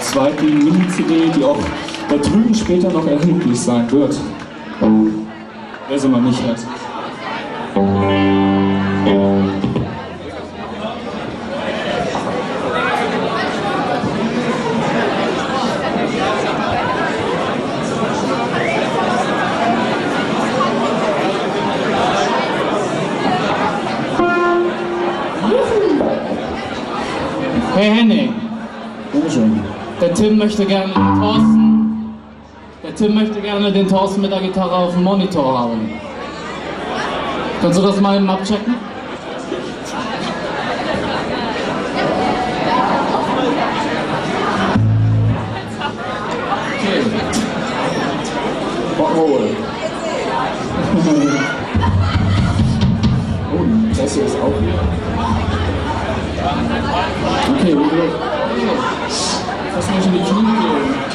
zweiten Mini-CD, die auch da drüben später noch erhältlich sein wird. Wer sie noch nicht hat. Hey Henning, Dankeschön. Der Tim möchte gerne den Thorsten. Der Tim möchte gerne den Thorsten mit der Gitarre auf dem Monitor haben. Kannst du das mal eben abchecken? Okay. Rock'n'Roll. oh, das hier ist auch wieder. Okay, wie gesagt. vocês me julguem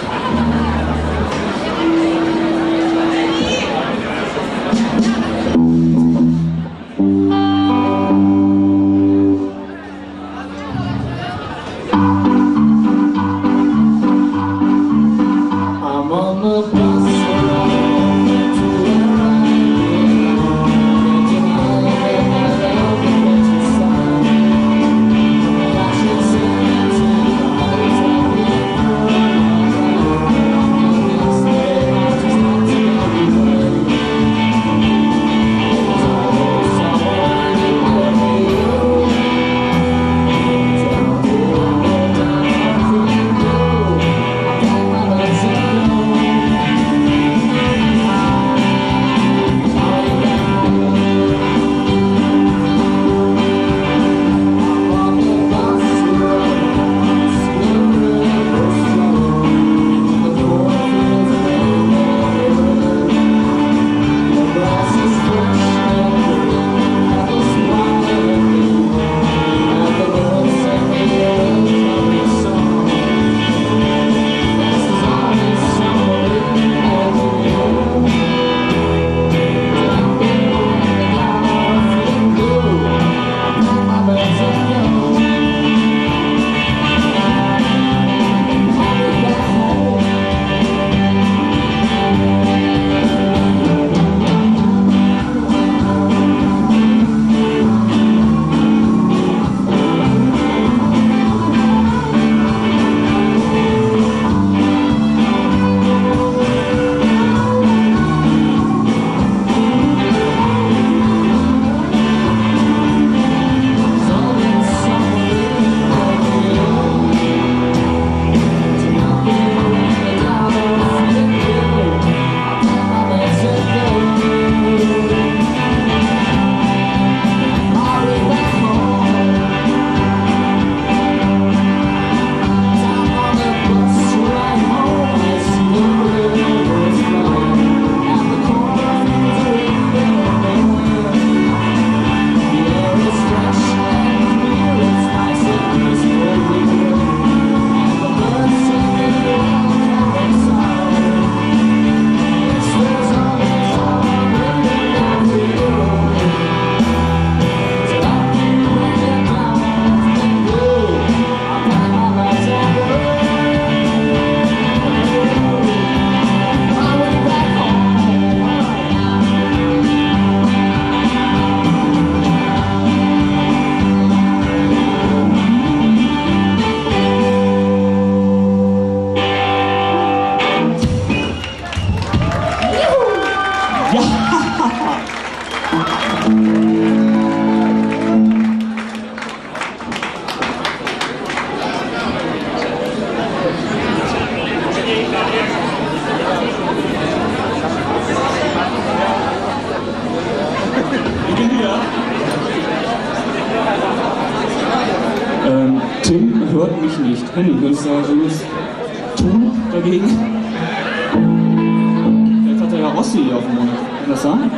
Hier auf dem Monitor. Kann das sein?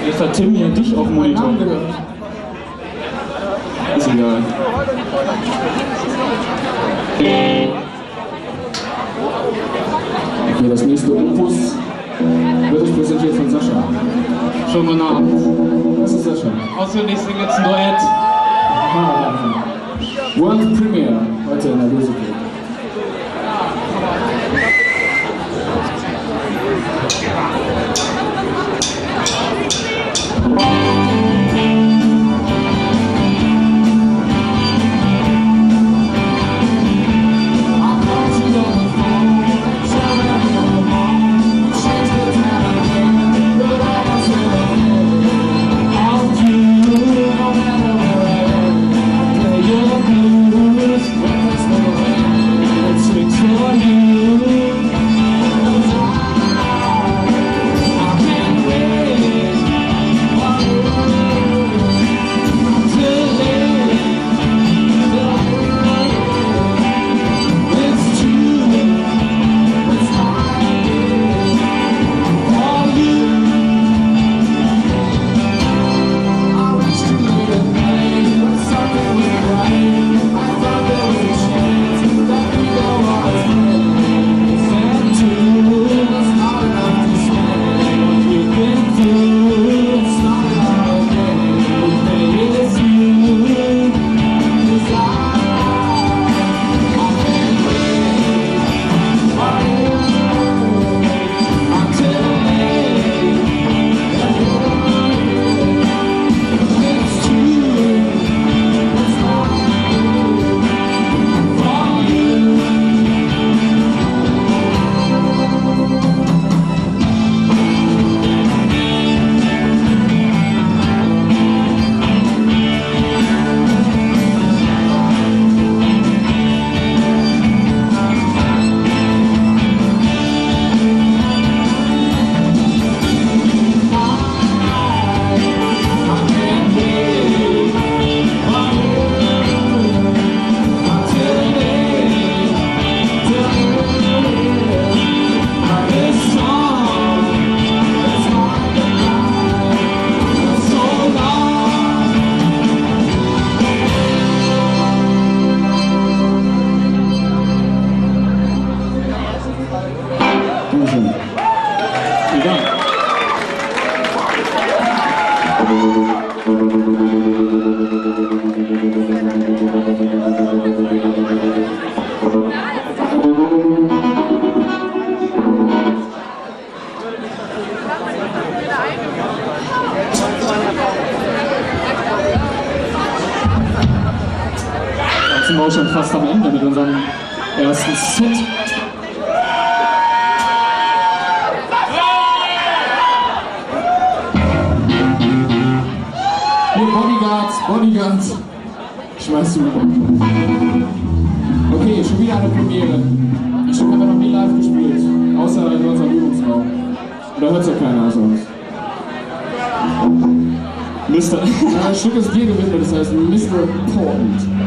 Vielleicht hat Tim ja dich auf dem Monitor. Ist egal. Okay, das nächste Opus wird euch präsentiert von Sascha. Schönen guten Abend. das ist schön. Auswendig singen jetzt ein Duett. World Premiere heute in der Musical. Dankeschön. Bodyguards, Bodyguards. Schmeißt du. Okay, schon wieder eine Premiere. Stück haben wir noch nie live gespielt. Außer in unserem Übungsraum. Da hört ja keiner außer uns. Mr. Ja, Stück ist dir gewidmet, das heißt Mr. Important.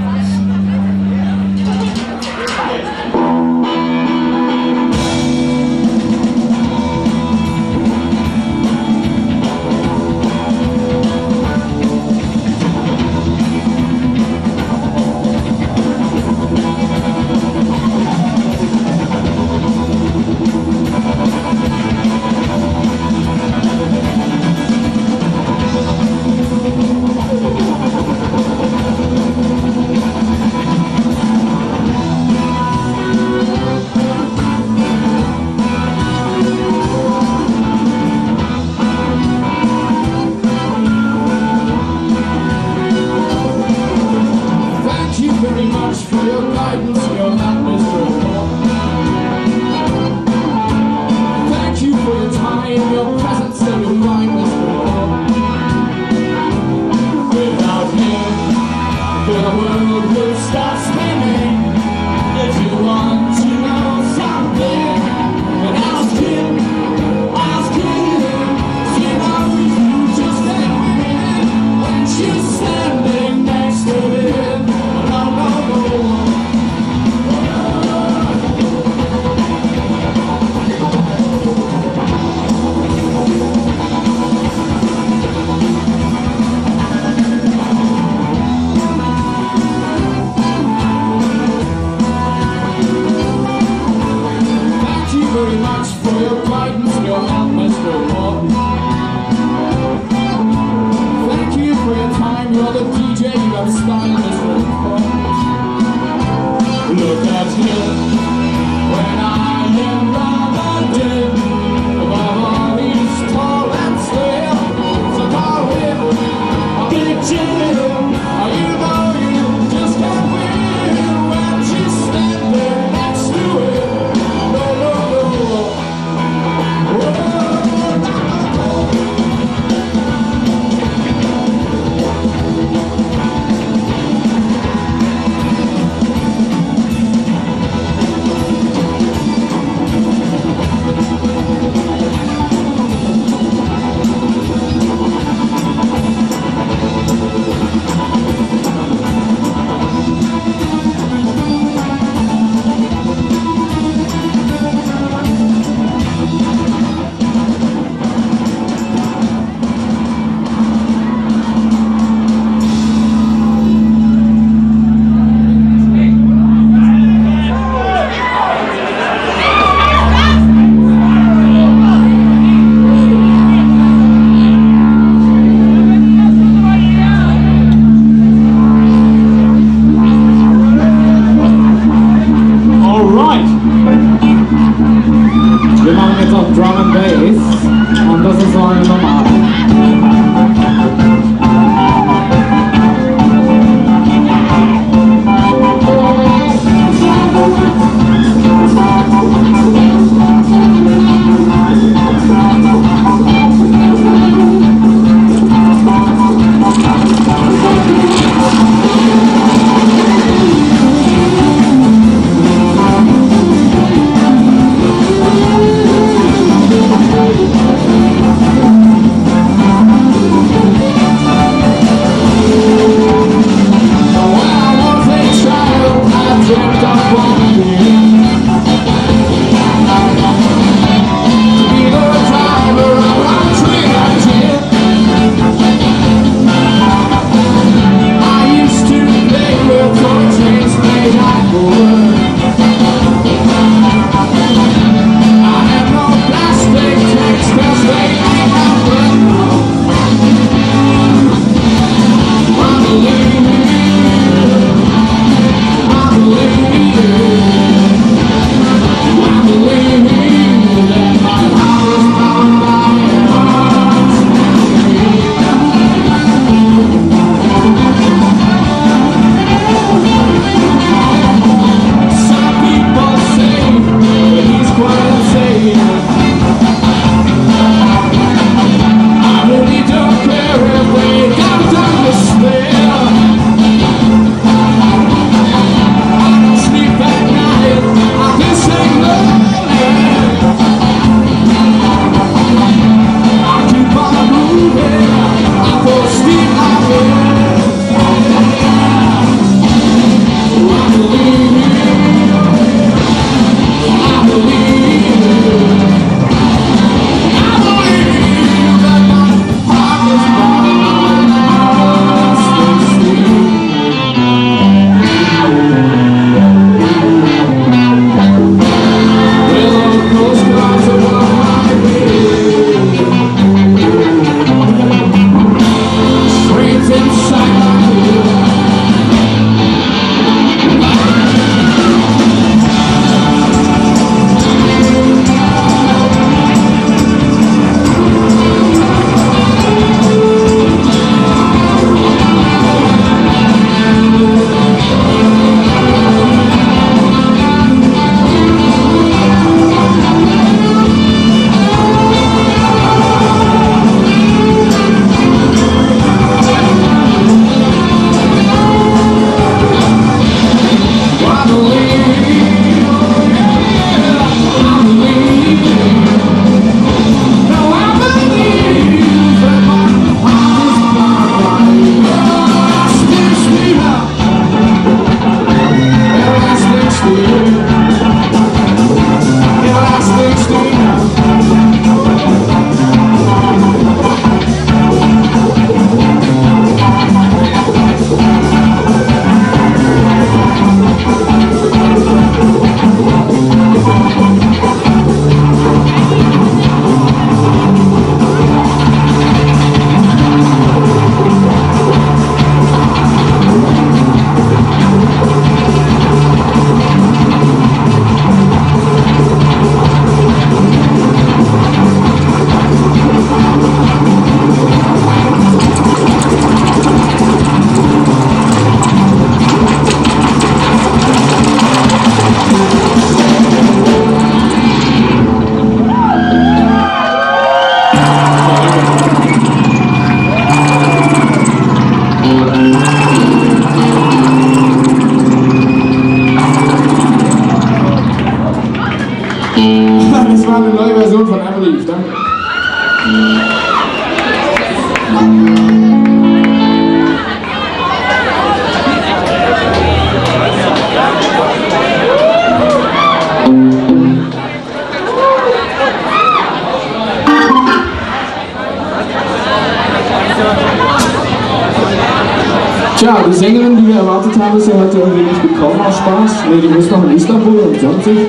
heute irgendwie nicht bekommen aus Spaß. Nee, die muss noch in Istanbul und Samstag. Ja,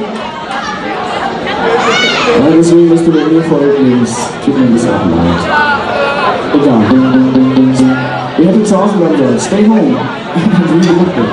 deswegen bist du bei mir folgen. Es tut mir ein bisschen leid. Egal. Ihr hättet zu Hause bleiben sollen. Stay home. Wie die Mutter.